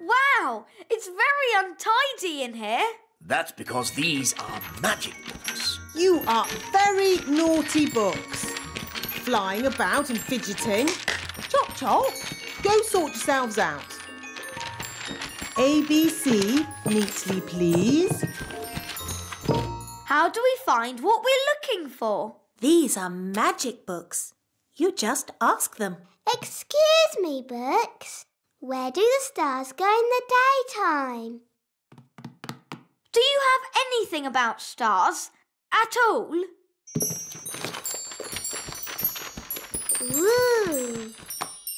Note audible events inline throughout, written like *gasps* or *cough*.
Wow, it's very untidy in here. That's because these are magic books. You are very naughty books. Flying about and fidgeting. Chop chop, go sort yourselves out. ABC, neatly please. How do we find what we're looking for? These are magic books. You just ask them. Excuse me, books. Where do the stars go in the daytime? Do you have anything about stars at all? Ooh,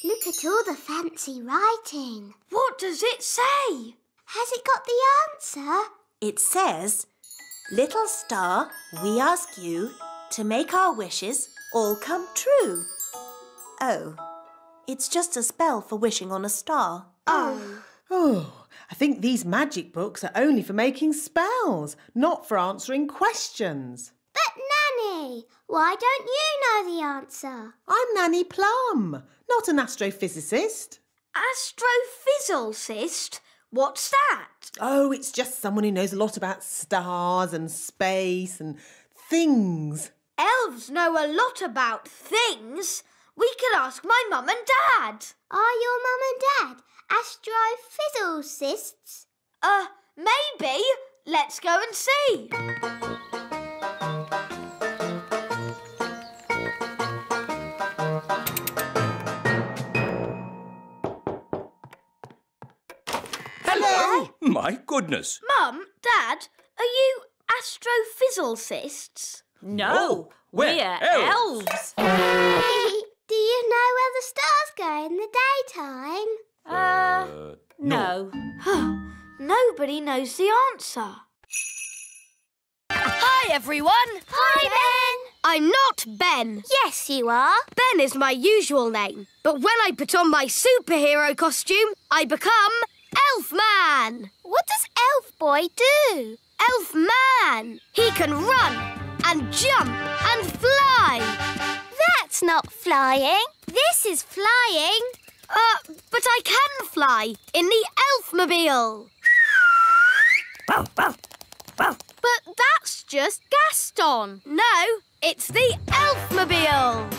look at all the fancy writing. What does it say? Has it got the answer? It says, Little star, we ask you to make our wishes all come true. Oh, it's just a spell for wishing on a star. Oh. Oh, I think these magic books are only for making spells, not for answering questions. But Nanny, why don't you know the answer? I'm Nanny Plum, not an astrophysicist. Astrophysicist? What's that? Oh, it's just someone who knows a lot about stars and space and things. Elves know a lot about things. We could ask my mum and dad. Are your mum and dad astrophysicists? Uh, maybe. Let's go and see. Hello. My goodness. Mum, Dad, are you astrophysicists? No, we're elves. elves. *laughs* Do you know where the stars go in the daytime? Uh, Uh, no. Nobody knows the answer. Hi, everyone. Hi, Ben. I'm not Ben. Yes, you are. Ben is my usual name. But when I put on my superhero costume, I become Elfman. What does Elf Boy do? Elfman. He can run and jump and fly. That's not flying. This is flying. Uh, but I can fly in the Elfmobile. But that's just Gaston. No, it's the Elfmobile.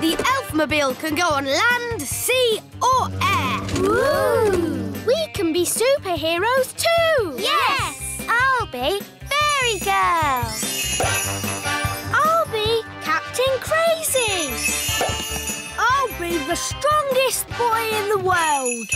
The Elfmobile can go on land, sea, or air. Ooh. We can be superheroes too. Yes. I'll be Fairy Girl. I'll be Captain Crazy. I'll be the strongest boy in the world.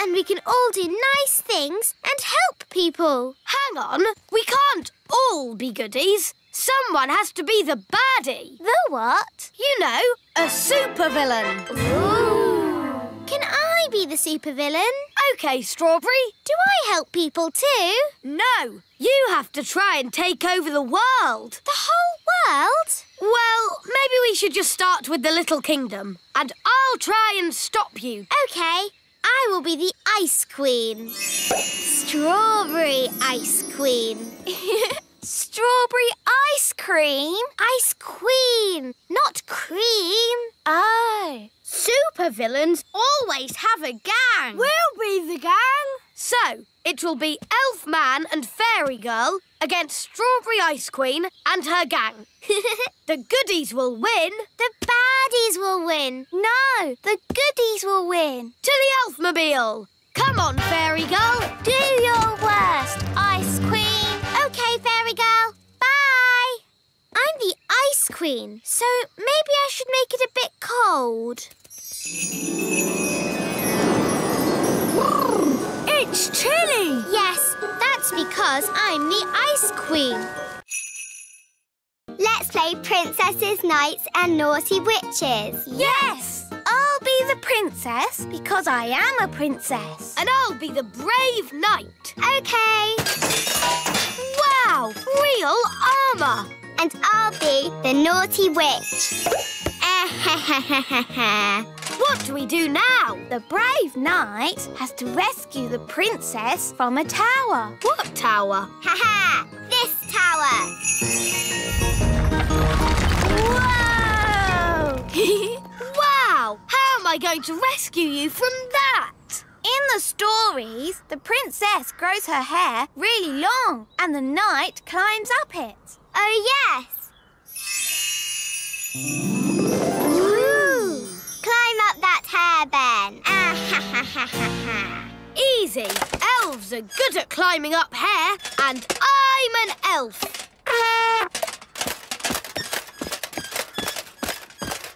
And we can all do nice things and help people. Hang on, we can't all be goodies. Someone has to be the baddie. The what? You know, a supervillain. Ooh. Can I be the supervillain? Okay, Strawberry. Do I help people too? No, you have to try and take over the world. The whole world? Well, maybe we should just start with the Little Kingdom. And I'll try and stop you. Okay. I will be the Ice Queen. Strawberry Ice Queen. *laughs* Strawberry ice cream? Ice queen, not cream. Oh. Supervillains always have a gang. We'll be the gang. So, it will be Elf Man and Fairy Girl against Strawberry Ice Queen and her gang. *laughs* the goodies will win. The baddies will win. No, the goodies will win. To the Elfmobile. Come on, Fairy Girl. Do your worst, Ice Queen. Okay, Fairy Girl. Bye. I'm the Ice Queen, so maybe I should make it a bit cold. It's chilly. That's because I'm the Ice Queen. Let's play Princesses, Knights and Naughty Witches. Yes. I'll be the princess because I am a princess. And I'll be the brave knight. Okay. Wow, real armour. And I'll be the naughty witch. *laughs* What do we do now? the brave knight has to rescue the princess from a tower. What tower? Ha ha! This tower! Whoa! *laughs* wow! How am I going to rescue you from that? In the stories, the princess grows her hair really long and the knight climbs up it. Oh, yes. Up that hair, Ben. Ah, ha, ha, ha, ha, ha. Easy. Elves are good at climbing up hair, and I'm an elf.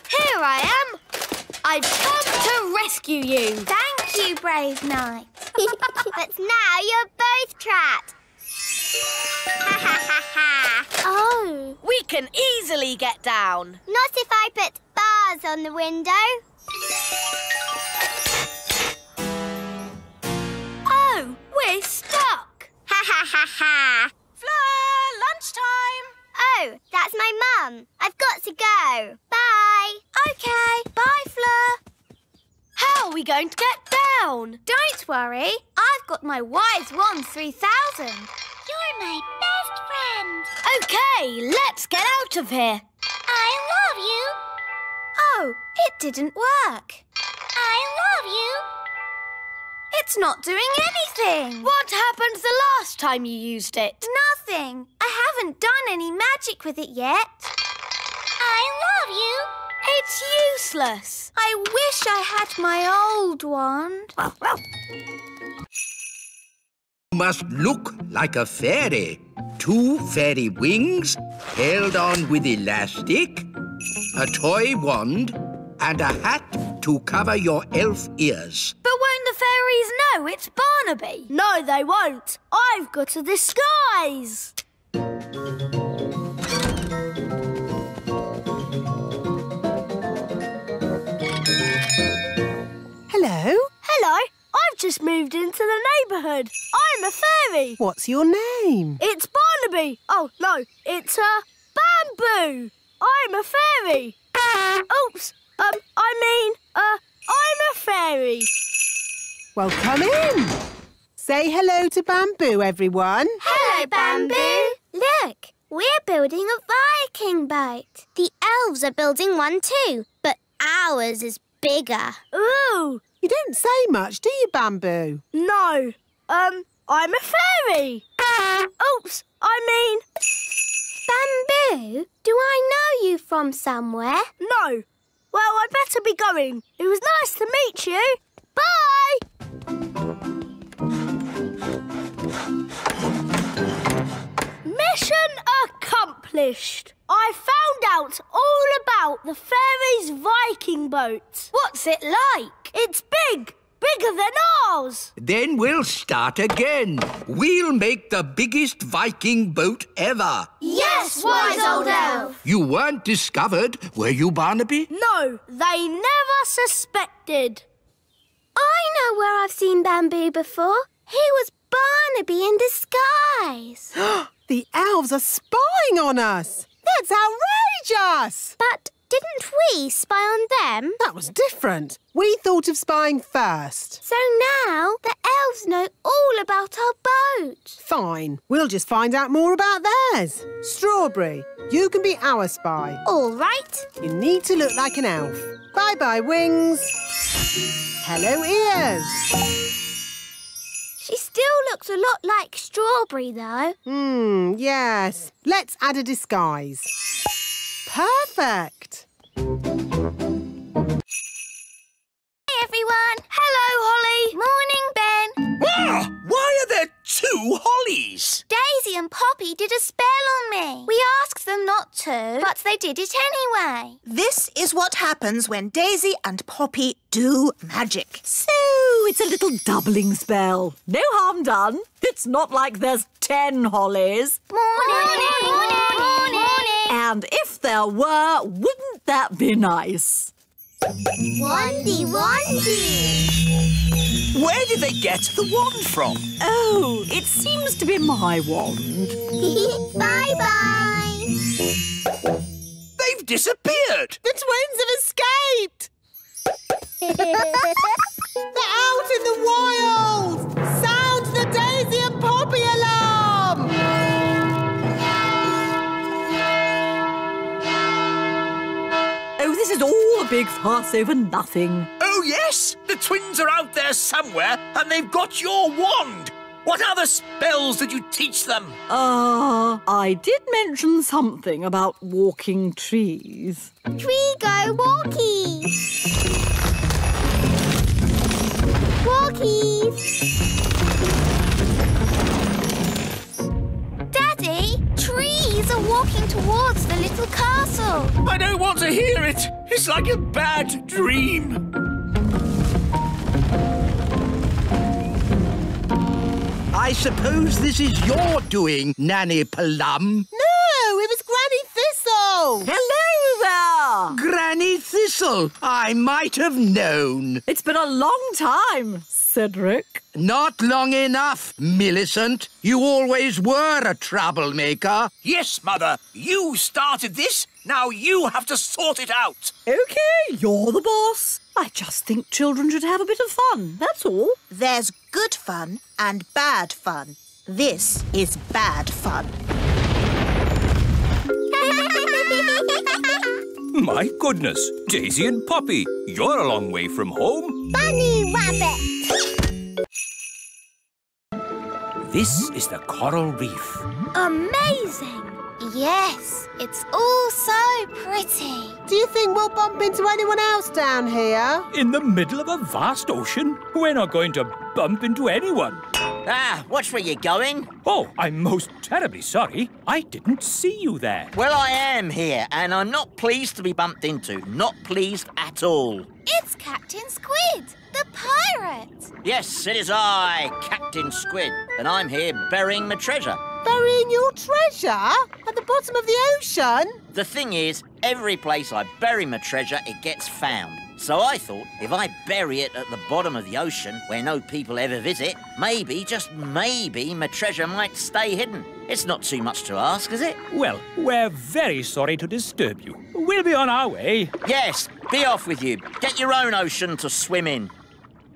Here I am. I've come to rescue you. Thank you, brave knight. *laughs* but now you're both trapped. Ha ha ha ha. Oh. We can easily get down. Not if I put bars on the window. Oh, we're stuck. Ha ha ha ha. Fleur, lunchtime. Oh, that's my mum. I've got to go. Bye. Okay. Bye, Fleur. How are we going to get down? Don't worry. I've got my Wise Wand 3000. You're my best friend. Okay, let's get out of here. I love you. Oh, it didn't work. I love you. It's not doing anything. What happened the last time you used it? Nothing. I haven't done any magic with it yet. I love you. It's useless. I wish I had my old wand. You must look like a fairy. Two fairy wings held on with elastic, a toy wand, and a hat to cover your elf ears. But won't the fairies know it's Barnaby? No, they won't. I've got a disguise. Hello. Hello, I've just moved into the neighbourhood. I'm a fairy. What's your name? It's Barnaby. Oh, no, it's uh, Bamboo. I'm a fairy. Oops, um, I mean, uh, I'm a fairy. Well, come in. Say hello to Bamboo, everyone. Hello, Bamboo. Look, we're building a Viking boat. The elves are building one too, but ours is bigger. Ooh, You don't say much, do you, Bamboo? no, um, I'm a fairy. Oops, I mean, Bamboo, do I know you from somewhere? no. Well, I'd better be going. It was nice to meet you. Bye. Mission accomplished. I found out all about the fairies' Viking boat. What's it like? It's big, bigger than ours. Then we'll start again. We'll make the biggest Viking boat ever. Yes, wise old elf. You weren't discovered, were you, Barnaby? No, they never suspected. I know where I've seen Bamboo before. He was Barnaby in disguise. *gasps* The elves are spying on us. That's outrageous. but didn't we spy on them? That was different. We thought of spying first. So now the elves know all about our boat. Fine. We'll just find out more about theirs. Strawberry, you can be our spy. All right. You need to look like an elf. Bye bye, wings. Hello, ears. She still looks a lot like Strawberry, though. Hmm, yes. Let's add a disguise. Perfect. Hey, everyone. Hello, Holly. Morning, Ben. Ah, why are there two hollies? Daisy and Poppy did a spell on me. We asked them not to, but they did it anyway. This is what happens when Daisy and Poppy do magic. So it's a little doubling spell. No harm done. It's not like there's ten hollies. Morning. Morning. Morning. And if there were, wouldn't that be nice? Wandy, wandy. Where did they get the wand from? Oh, it seems to be my wand. *laughs* bye bye. They've disappeared. The twins have escaped. *laughs* They're out in the wild. Sound the Daisy and Poppy alarm. Oh, this is all a big fuss over nothing. Oh, yes! The twins are out there somewhere and they've got your wand! What other spells did you teach them? Uh, I did mention something about walking trees. Tree go walkies. Walkies. Daddy, trees are walking towards the little castle. I don't want to hear it. It's like a bad dream. I suppose this is your doing, Nanny Plum. No, it was Granny Thistle. Hello there! Granny Thistle, I might have known. It's been a long time, Cedric. Not long enough, Millicent. You always were a troublemaker. Yes, Mother, you started this. Now you have to sort it out. OK, you're the boss. I just think children should have a bit of fun, that's all. There's good fun and bad fun. This is bad fun. *laughs* My goodness, Daisy and Poppy, you're a long way from home. Bunny rabbit. This is the coral reef. Amazing. Yes, it's all so pretty. Do you think we'll bump into anyone else down here? In the middle of a vast ocean, we're not going to bump into anyone. Ah, watch where you're going. Oh, I'm most terribly sorry. I didn't see you there. Well, I am here, and I'm not pleased to be bumped into. Not pleased at all. It's Captain Squid, the pirate. Yes, it is I, Captain Squid, and I'm here burying my treasure. Burying your treasure at the bottom of the ocean? The thing is, every place I bury my treasure, it gets found. So I thought if I bury it at the bottom of the ocean where no people ever visit, maybe, just maybe, my treasure might stay hidden. It's not too much to ask, is it? Well, we're very sorry to disturb you. We'll be on our way. Yes, be off with you. Get your own ocean to swim in.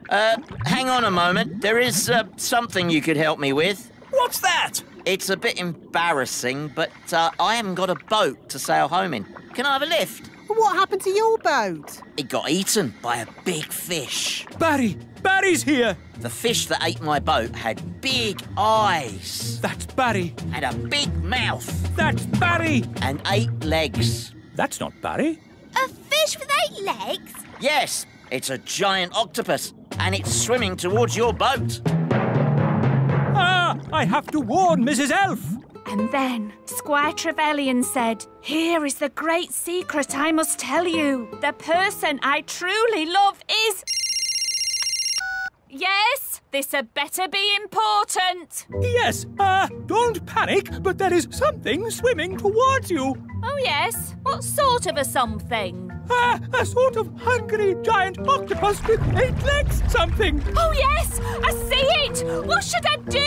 Uh, hang on a moment. There is uh, something you could help me with. What's that? It's a bit embarrassing, but uh, I haven't got a boat to sail home in. Can I have a lift? What happened to your boat? It got eaten by a big fish. Barry! Barry's here! The fish that ate my boat had big eyes. That's Barry. And a big mouth. That's Barry! And eight legs. That's not Barry. A fish with eight legs? Yes, it's a giant octopus, and it's swimming towards your boat. Ah! I have to warn Mrs. Elf! And then Squire Trevelyan said, Here is the great secret I must tell you. The person I truly love is. Yes, this had better be important. Yes, uh, don't panic, but there is something swimming towards you. Oh, yes? What sort of a something? Ah, a sort of hungry giant octopus with eight legs something. Oh, yes! I see it! What should I do?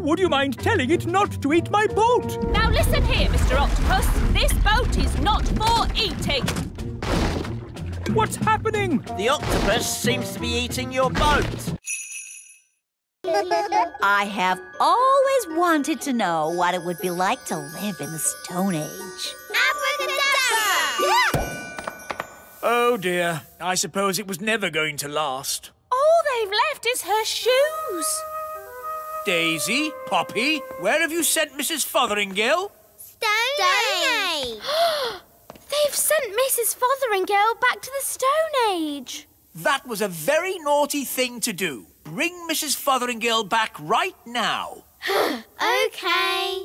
Would you mind telling it not to eat my boat? Now listen here, Mr. Octopus. This boat is not for eating. What's happening? The octopus seems to be eating your boat. I have always wanted to know what it would be like to live in the Stone Age. Abracadabra! Oh dear, I suppose it was never going to last. All they've left is her shoes. Daisy, Poppy, where have you sent Mrs. Fotheringill? Stone Age. *gasps* They've sent Mrs. Fotheringill back to the Stone Age. That was a very naughty thing to do. Bring Mrs. Fotheringill back right now. *gasps* okay.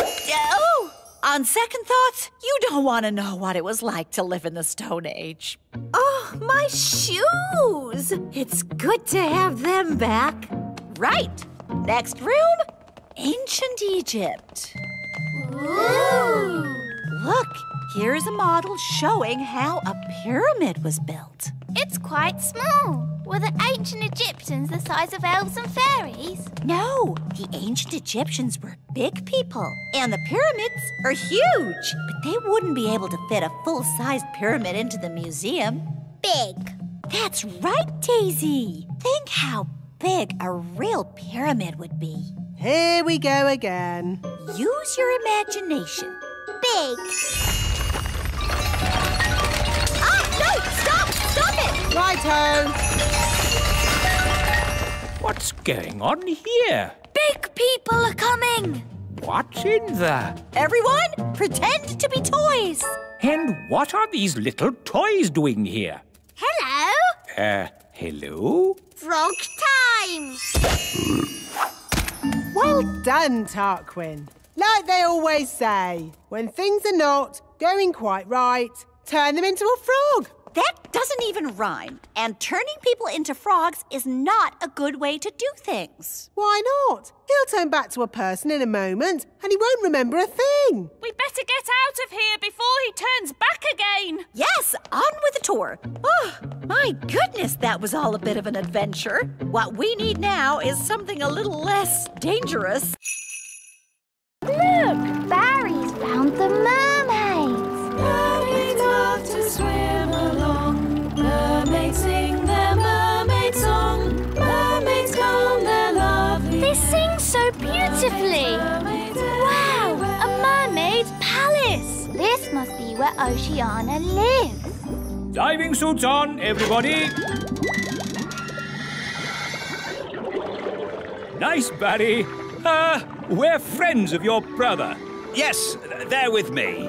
Oh! On second thoughts, you don't want to know what it was like to live in the Stone Age. Oh, my shoes! It's good to have them back. Right. Next room Ancient Egypt. Ooh. Look, here's a model showing how a pyramid was built. It's quite small. Were the ancient Egyptians the size of elves and fairies? No, the ancient Egyptians were big people, and the pyramids are huge. But they wouldn't be able to fit a full sized pyramid into the museum. Big. That's right, Daisy. Think how big a real pyramid would be. Here we go again. Use your imagination. Big. No! Stop! Stop it! Right, Toto. What's going on here? Big people are coming! What's in there? Everyone, pretend to be toys. And what are these little toys doing here? Hello. Uh, hello? Frog time. Well done, Tarquin. Like they always say, when things are not going quite right, turn them into a frog. That doesn't even rhyme. And turning people into frogs is not a good way to do things. Why not? He'll turn back to a person in a moment and he won't remember a thing. We better get out of here before he turns back again. Yes, on with the tour. Oh, my goodness, that was all a bit of an adventure. What we need now is something a little less dangerous. Look, Barry's found the mermaids. Where Oceana lives. Diving suits on, everybody. Nice, Barry. Uh, we're friends of your brother. Yes, they're with me.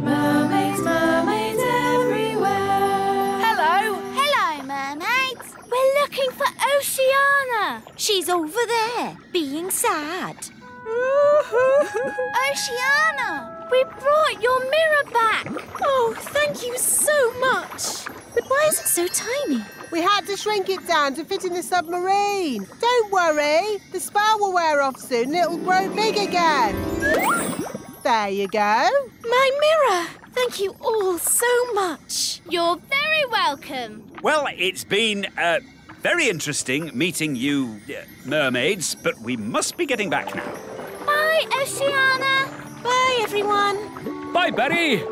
Mermaids, mermaids everywhere. Hello. Hello, mermaids. We're looking for Oceana. She's over there, being sad. *laughs* Oceana, we brought your mirror back. Oh, thank you so much. But why is it so tiny? We had to shrink it down to fit in the submarine. Don't worry, the spell will wear off soon and it'll grow big again. *gasps* There you go. My mirror. Thank you all so much. You're very welcome. Well, it's been uh, very interesting meeting you, uh, mermaids, but we must be getting back now. Bye, Oceana. Bye, everyone. Bye, Betty.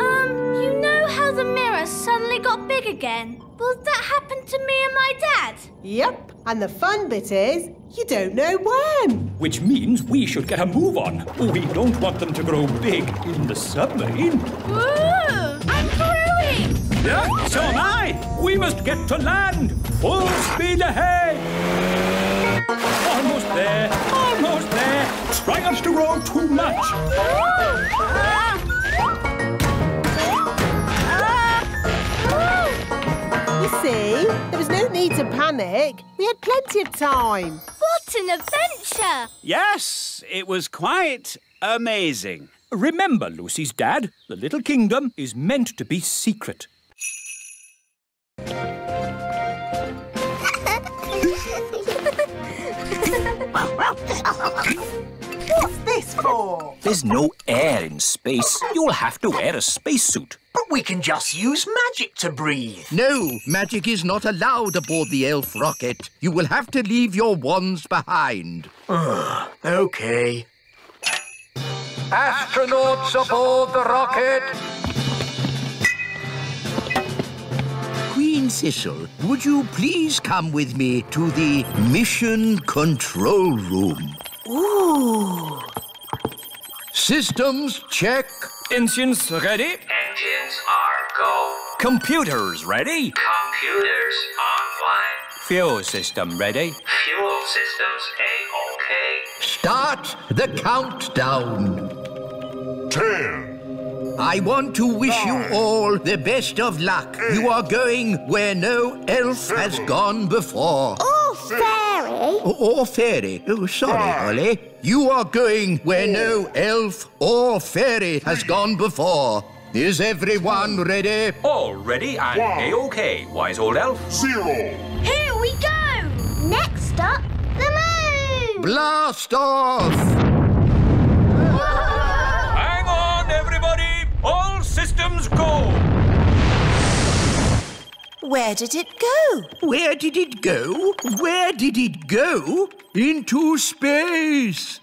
Um, you know how the mirror suddenly got big again? Will that happen to me and my dad? Yep, and the fun bit is you don't know when. Which means we should get a move on. We don't want them to grow big in the submarine. Ooh, I'm growing. Yeah, so am I. We must get to land. Full speed ahead. Almost there. Almost there. Try not to grow too much. You see, there was no need to panic. We had plenty of time. What an adventure! Yes, it was quite amazing. Remember, Lucy's dad, the little kingdom is meant to be secret. What's this for? There's no air in space. You'll have to wear a spacesuit. But we can just use magic to breathe. No, magic is not allowed aboard the elf rocket. You will have to leave your wands behind. okay. Astronauts aboard the rocket! Queen Thistle, would you please come with me to the mission control room? Ooh. Systems check. Engines ready? Engines are go. Computers ready? Computers online. Fuel system ready? Fuel systems A-OK. Start the countdown. Ten. I want to wish you all the best of luck. You are going where no elf has gone before. Oh, fairy. Or, or fairy. Oh, sorry, Holly. You are going where no elf or fairy has gone before. Is everyone ready? All ready and A-OK, wise old elf. Zero. Here we go! Next up, the moon. Blast off! Hang on, everybody! All systems go! Where did it go? Where did it go? Where did it go? Into space.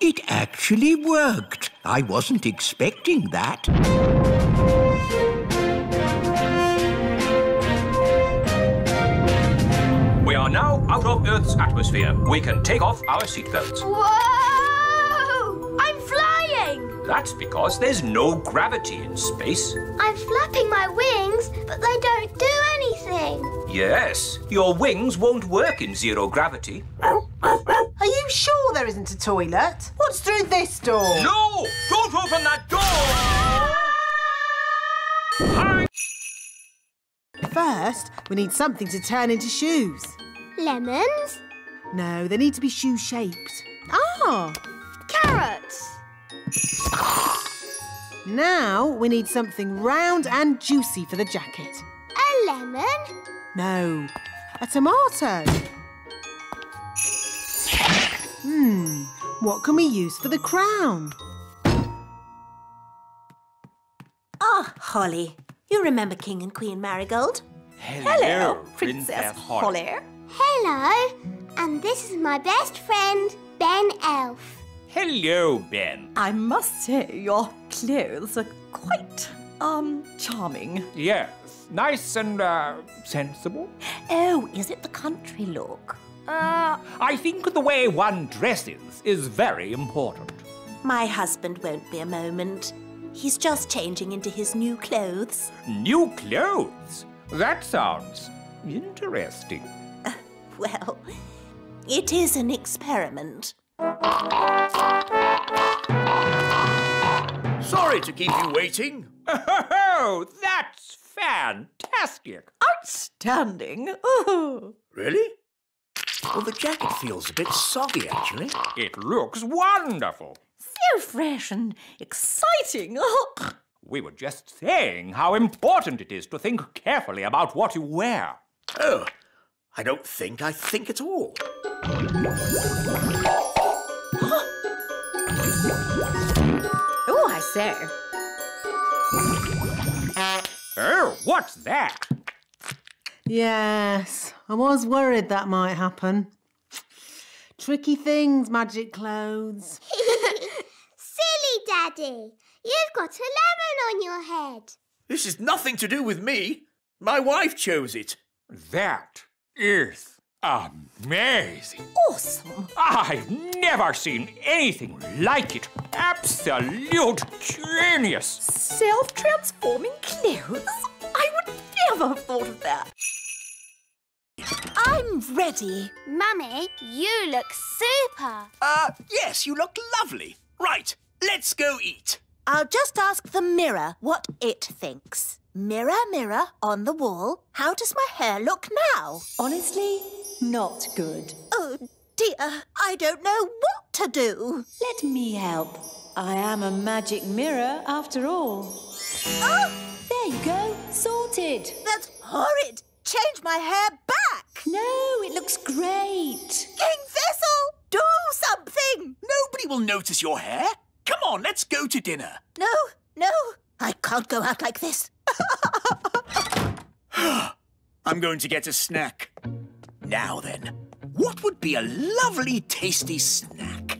It actually worked. I wasn't expecting that. We are now out of Earth's atmosphere. We can take off our seatbelts. Whoa! That's because there's no gravity in space. I'm flapping my wings, but they don't do anything. Yes, your wings won't work in zero gravity. Are you sure there isn't a toilet? What's through this door? No! Don't open that door! First, we need something to turn into shoes. Lemons? No, they need to be shoe-shaped. Ah! Carrots. Now we need something round and juicy for the jacket. A lemon? No, a tomato. Hmm, what can we use for the crown? Ah, Holly. You remember King and Queen Marigold? Hello, Princess Holly. Hello. And this is my best friend, Ben Elf. Hello, Ben. I must say, your clothes are quite, um, charming. Yes, nice and, uh, sensible. Oh, is it the country look? Uh, I think the way one dresses is very important. My husband won't be a moment. He's just changing into his new clothes. New clothes? That sounds interesting. *laughs* Well, it is an experiment. Sorry to keep you waiting. Oh, that's fantastic. Outstanding. Oh. Really? Well, the jacket feels a bit soggy, actually. It looks wonderful. So fresh and exciting. Oh. *laughs* We were just saying how important it is to think carefully about what you wear. Oh, I don't think I think at all. Oh, I say. Oh, what's that? Yes, I was worried that might happen. Tricky things, magic clothes. *laughs* Silly Daddy. You've got a lemon on your head. This is nothing to do with me. My wife chose it. That is amazing. Awesome. I've never seen anything like it. Absolute genius. Self-transforming clothes? I would never have thought of that. I'm ready. Mummy, you look super. Uh, yes, you look lovely. Right, let's go eat. I'll just ask the mirror what it thinks. Mirror, mirror on the wall, how does my hair look now? Honestly, not good. Oh dear, I don't know what to do. Let me help. I am a magic mirror after all. Oh, There you go, sorted. that's horrid. Change my hair back. No, it looks great. King Thistle, do something. Nobody will notice your hair. Come on, let's go to dinner. No, no, I can't go out like this. I'm going to get a snack. Now then, what would be a lovely, tasty snack?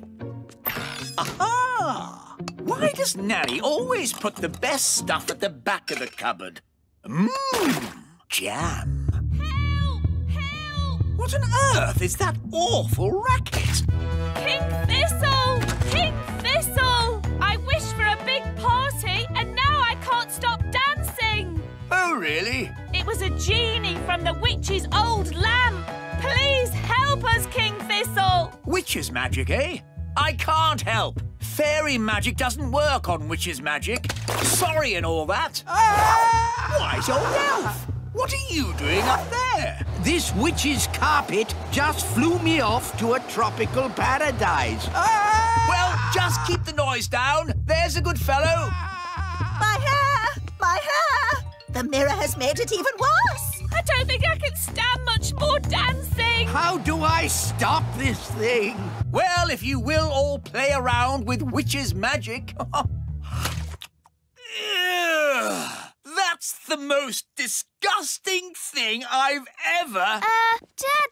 Aha! Why does Nanny always put the best stuff at the back of the cupboard? Mmm, jam. Help! Help! What on earth is that awful racket? King Thistle! Really? It was a genie from the witch's old lamp! Please help us, King Thistle! Witch's magic, eh? I can't help. Fairy magic doesn't work on witch's magic. Sorry and all that. Ah! Wise old elf! What are you doing up there? This witch's carpet just flew me off to a tropical paradise. Ah! Well, just keep the noise down. There's a good fellow. Ah! My hair! My hair! The mirror has made it even worse. I don't think I can stand much more dancing! How do I stop this thing? Well, if you will all play around with witch's magic. *laughs* That's the most disgusting thing I've ever. Uh,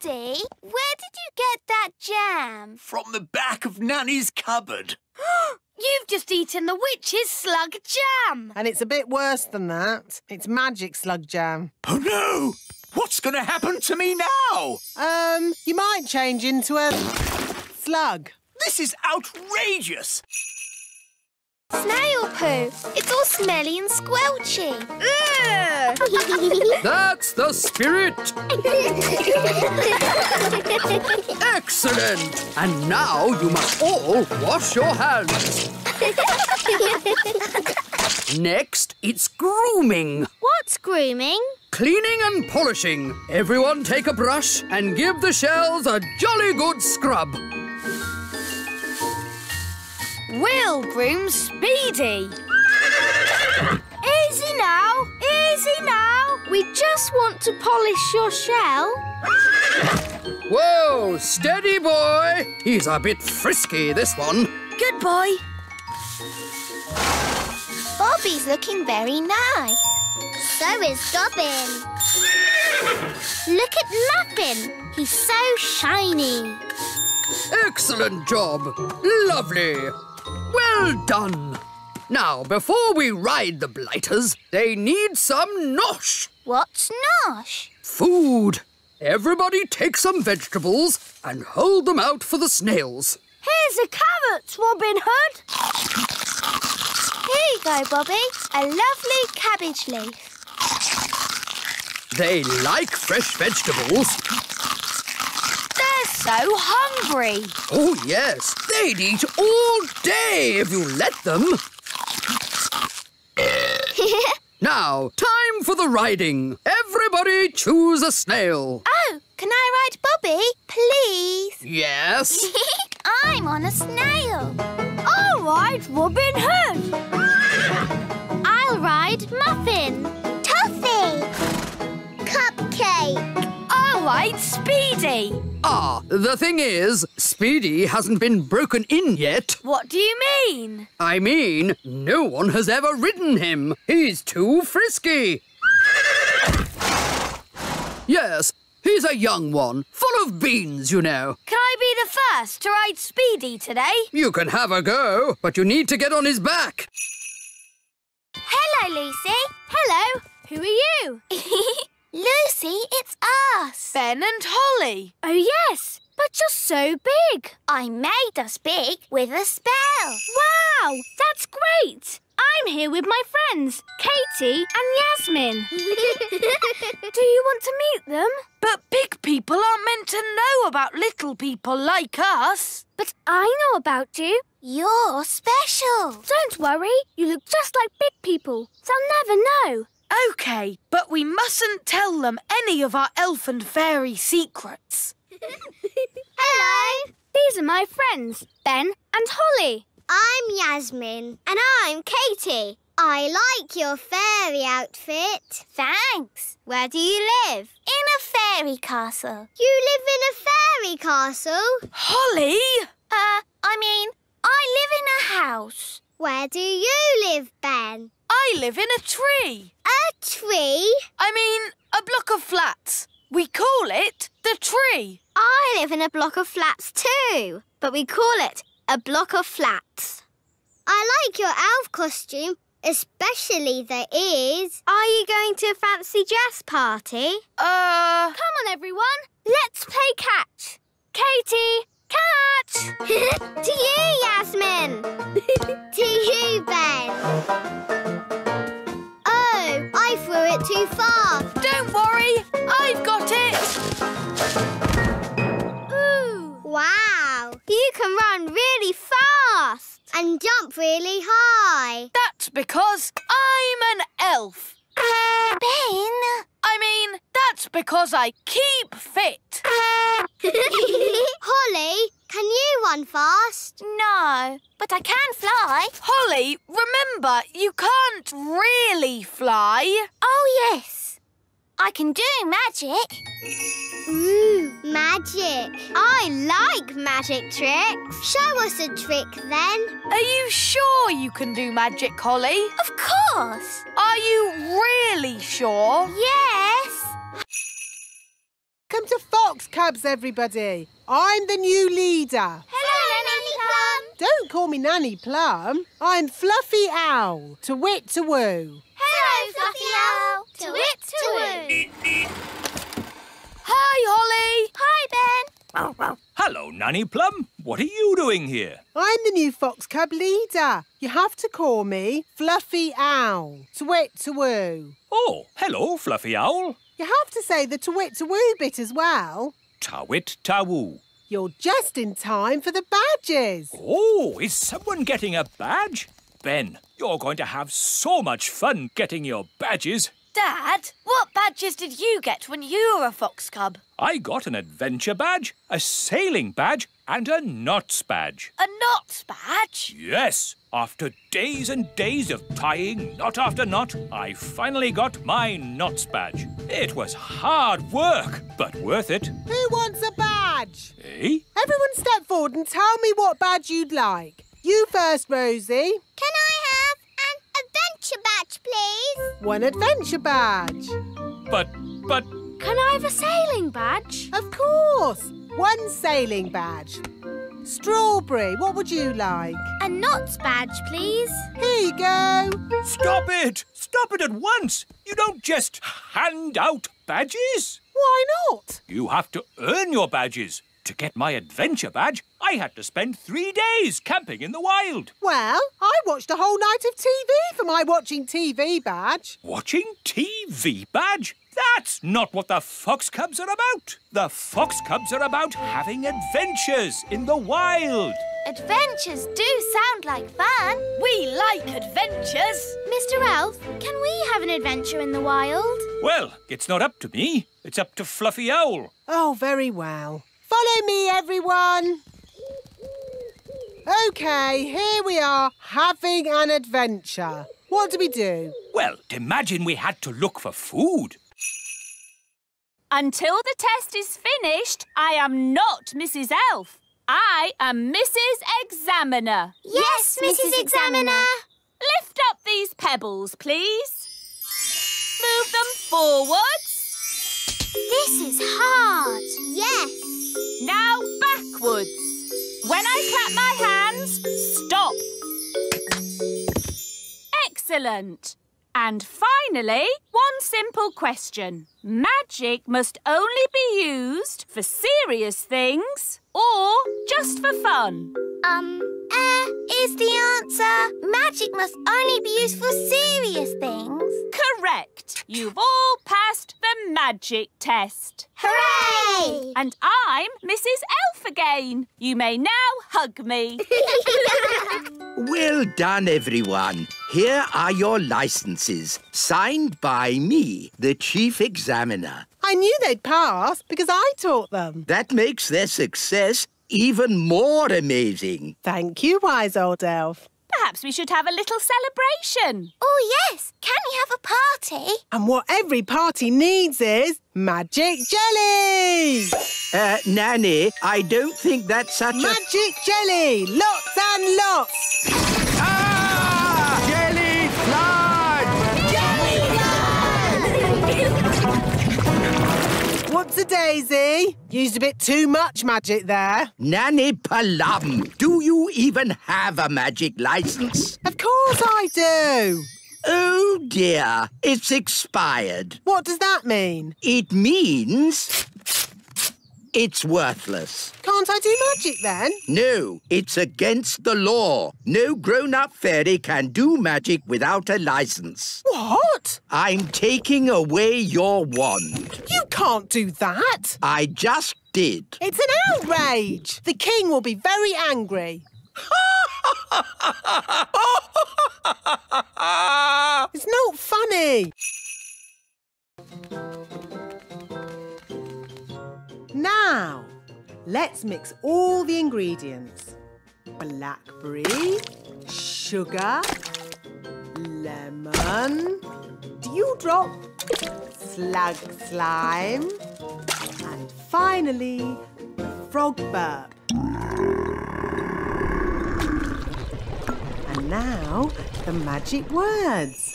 Daddy, where did you get that jam? From the back of Nanny's cupboard. *gasps* *gasps* You've just eaten the witch's slug jam. And it's a bit worse than that. It's magic slug jam. Oh no! What's going to happen to me now? Um, you might change into a slug. This is outrageous! Snail poo. It's all smelly and squelchy. *laughs* That's the spirit! *laughs* Excellent! And now you must all wash your hands. Next, it's grooming. What's grooming? Cleaning and polishing. Everyone take a brush and give the shells a jolly good scrub. We'll groom Speedy. Easy now, easy now. We just want to polish your shell. Whoa, steady boy. He's a bit frisky, this one. Good boy. Bobby's looking very nice. So is Dobbin. Look at Muffin. He's so shiny. Excellent job. Lovely. Well done. Now, before we ride the blighters, they need some nosh. What's nosh? Food. Everybody take some vegetables and hold them out for the snails. Here's a carrot, Robin Hood. Here you go, Bobby. A lovely cabbage leaf. They like fresh vegetables. So hungry. Oh, yes. They'd eat all day if you let them. *laughs* Now, time for the riding. Everybody choose a snail. Oh, can I ride Bobby, please? *laughs* Yes. I'm on a snail. I'll ride Robin Hood. I'll ride Muffin. I'll Speedy. Ah, the thing is, Speedy hasn't been broken in yet. What do you mean? I mean, no one has ever ridden him. He's too frisky. Yes, he's a young one, full of beans, you know. Can I be the first to ride Speedy today? You can have a go, but you need to get on his back. Hello, Lucy. Hello. Who are you? *laughs* Lucy, it's us. Ben and Holly. Oh, yes. But you're so big. I made us big with a spell. Wow, that's great. I'm here with my friends, Katie and Yasmin. *laughs* Do you want to meet them? But big people aren't meant to know about little people like us. But I know about you. You're special. Don't worry. You look just like big people. They'll never know. OK, but we mustn't tell them any of our elf and fairy secrets. *laughs* Hello. These are my friends, Ben and Holly. I'm Yasmin. And I'm Katie. I like your fairy outfit. Thanks. Where do you live? In a fairy castle. You live in a fairy castle? Holly! Uh, I mean, I live in a house. Where do you live, Ben? I live in a tree. A tree? I mean, a block of flats. We call it the tree. I live in a block of flats too, but we call it a block of flats. I like your elf costume, especially the ears. Are you going to a fancy dress party? Uh... Come on, everyone. Let's play catch. Katie, catch! *laughs* to you, Yasmin. *laughs* and jump really high. That's because I'm an elf. Ben! I mean, that's because I keep fit. *laughs* Holly, can you run fast? No, but I can fly. Holly, remember, you can't really fly. Oh, yes. I can do magic. Ooh, magic. I like magic tricks. Show us a trick then. Are you sure you can do magic, Holly? Of course. Are you really sure? Yes. Come to Fox Cubs, everybody. I'm the new leader. Hello, Nanny Plum. Don't call me Nanny Plum. I'm Fluffy Owl, to wit to woo. Hello, Fluffy Owl. To wit to woo. Hi, Holly. Hi, Ben. Hello, Nanny Plum. What are you doing here? I'm the new Fox Cub leader. You have to call me Fluffy Owl. Twit to woo. Oh, hello, Fluffy Owl. You have to say the twit to woo bit as well. Tawit Tawoo. You're just in time for the badges. Oh, is someone getting a badge? Ben, you're going to have so much fun getting your badges. Dad, what badges did you get when you were a fox cub? I got an adventure badge, a sailing badge, and a knots badge. A knots badge? Yes, after days and days of tying knot after knot, I finally got my knots badge. It was hard work, but worth it. Who wants a badge? Eh? Everyone step forward and tell me what badge you'd like. You first, Rosie. Can I have an adventure badge, please? One adventure badge. But, but... Can I have a sailing badge? Of course. One sailing badge. Strawberry, what would you like? A knots badge, please. Here you go. Stop it! Stop it at once! You don't just hand out badges. Why not? You have to earn your badges. To get my adventure badge, I had to spend three days camping in the wild. Well, I watched a whole night of TV for my watching TV badge. Watching TV badge? That's not what the Fox Cubs are about. The Fox Cubs are about having adventures in the wild. Adventures do sound like fun. We like adventures. Mr. Elf, can we have an adventure in the wild? Well, it's not up to me. It's up to Fluffy Owl. Oh, very well. Follow me, everyone. OK, here we are, having an adventure. What do we do? Well, imagine we had to look for food. Until the test is finished, I am not Mrs. Elf. I am Mrs. Examiner. Yes, Mrs. Examiner. Lift up these pebbles, please. Move them forwards. This is hard. Yes. Now backwards. When I clap my hands, stop. Excellent. And finally, one simple question. Magic must only be used for serious things or just for fun. Um, uh, is the answer magic must only be used for serious things? Correct. You've all passed the magic test. Hooray! And I'm Mrs. Elf again. You may now hug me. *laughs* Well done, everyone. Here are your licenses, signed by me, the Chief Examiner. I knew they'd pass because I taught them. That makes their success even more amazing. Thank you, wise old elf. Perhaps we should have a little celebration. Oh, yes. Can we have a party? And what every party needs is magic jelly! Uh, Nanny, I don't think that's such a... Magic jelly! Lots and lots! Ah! A daisy? Used a bit too much magic there. Nanny Plum, do you even have a magic license? Of course I do. Oh dear, it's expired. What does that mean? It means it's worthless. Can't I do magic then? No, it's against the law. No grown-up fairy can do magic without a license. What? I'm taking away your wand. You can't do that. I just did. It's an outrage. The king will be very angry. *laughs* it's not funny. Now, let's mix all the ingredients. Blackberry, sugar, lemon, dewdrop, slug slime, and finally, frog burp. And now, the magic words.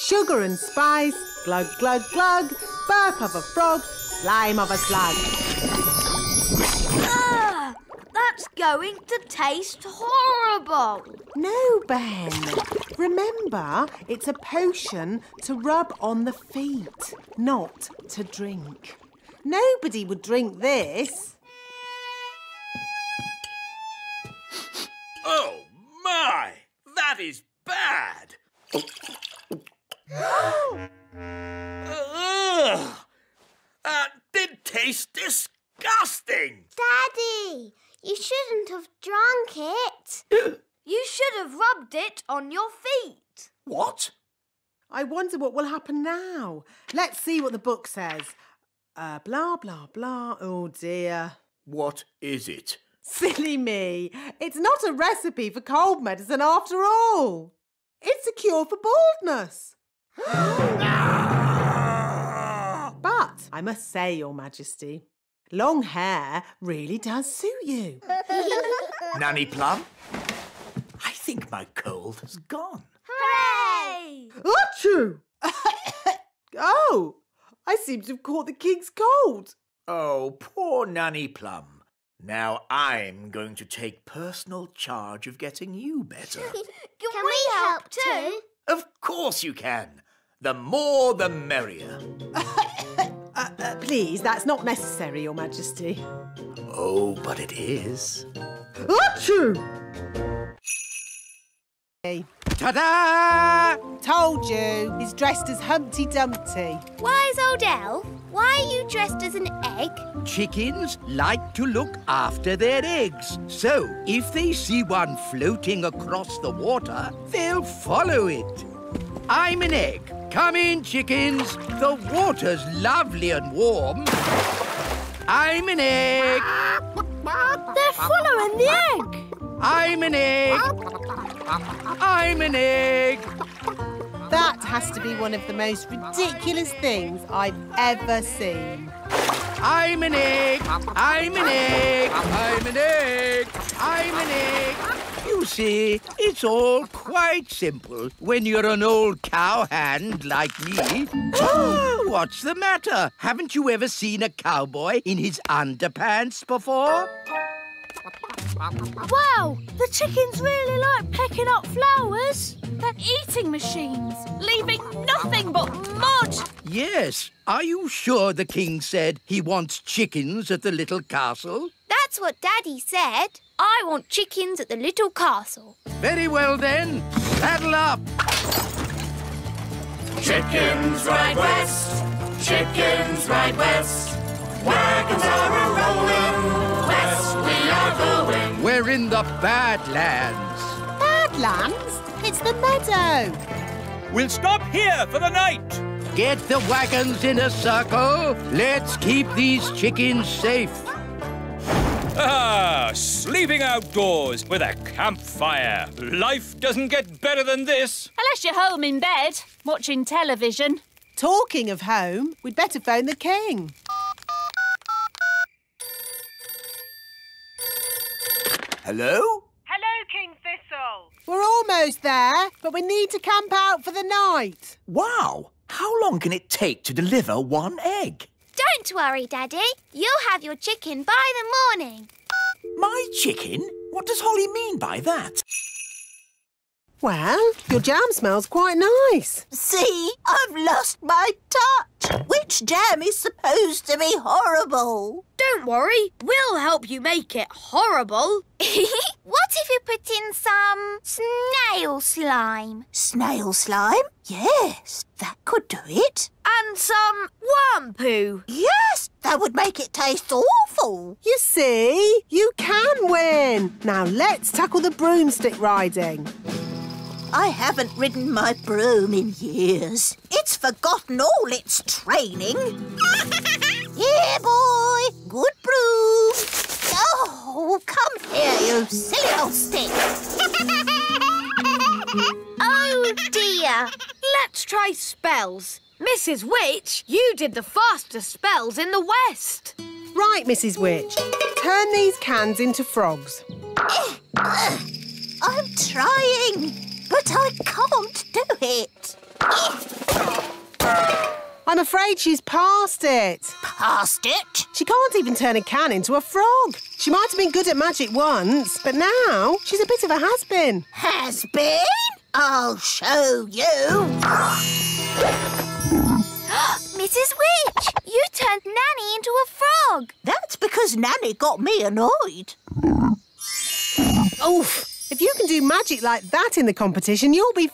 Sugar and spice, glug, glug, glug, burp of a frog, slime of a slug. Ah, that's going to taste horrible. No, Ben. Remember, it's a potion to rub on the feet, not to drink. Nobody would drink this. Oh, my! That is bad! On your feet. What? I wonder what will happen now. Let's see what the book says. Uh, blah, blah, blah. Oh dear. What is it? Silly me. It's not a recipe for cold medicine after all. It's a cure for baldness. *gasps* but I must say, Your Majesty, long hair really does suit you. Nanny Plum? I think my cold has gone. Hooray! Achoo! *laughs* oh, I seem to have caught the king's cold. Oh, poor Nanny Plum. Now I'm going to take personal charge of getting you better. *laughs* Can, we help too? of course you can. The more the merrier. *laughs* Uh, uh, please, that's not necessary, Your Majesty. Oh, but it is. Achoo! Ta-da! Told you, he's dressed as Humpty Dumpty. Wise old elf, why are you dressed as an egg? Chickens like to look after their eggs. So, if they see one floating across the water, they'll follow it. I'm an egg. Come in, chickens. The water's lovely and warm. I'm an egg. They're following the egg. I'm an egg. I'm an egg. That has to be one of the most ridiculous things I've ever seen. I'm an egg. I'm an egg. I'm an egg. I'm an egg. You see, it's all quite simple when you're an old cowhand like me. *gasps* What's the matter? Haven't you ever seen a cowboy in his underpants before? Wow, the chickens really like picking up flowers. They're eating machines, leaving nothing but mud. Yes. Are you sure the king said he wants chickens at the little castle? That's what Daddy said. I want chickens at the little castle. Very well then. Saddle up. Chickens ride west, chickens ride west. Wagons are a We're in the Badlands. Badlands? It's the meadow. We'll stop here for the night. Get the wagons in a circle. Let's keep these chickens safe. Ah, sleeping outdoors with a campfire. Life doesn't get better than this. Unless you're home in bed, watching television. Talking of home, we'd better phone the king. Hello? Hello, King Thistle. We're almost there, but we need to camp out for the night. Wow! How long can it take to deliver one egg? Don't worry, Daddy. You'll have your chicken by the morning. My chicken? What does Holly mean by that? Well, your jam smells quite nice. See, I've lost my touch. Which jam is supposed to be horrible? Don't worry, we'll help you make it horrible. *laughs* what if you put in some snail slime? Snail slime? Yes, that could do it. And some worm poo. Yes, that would make it taste awful. You see, you can win. Now let's tackle the broomstick riding. I haven't ridden my broom in years. It's forgotten all its training. *laughs* Here, boy. Good broom. Oh, come here, you silly old stick. *laughs* oh, dear. Let's try spells. Mrs. Witch, you did the fastest spells in the West. Right, Mrs. Witch. Turn these cans into frogs. *laughs* I'm trying, but I can't do it. I'm afraid she's past it. Past it? She can't even turn a can into a frog. She might have been good at magic once, but now she's a bit of a has-been. Has been? I'll show you. *gasps* Mrs. Witch, you turned Nanny into a frog. That's because Nanny got me annoyed. Oof! If you can do magic like that in the competition, you'll be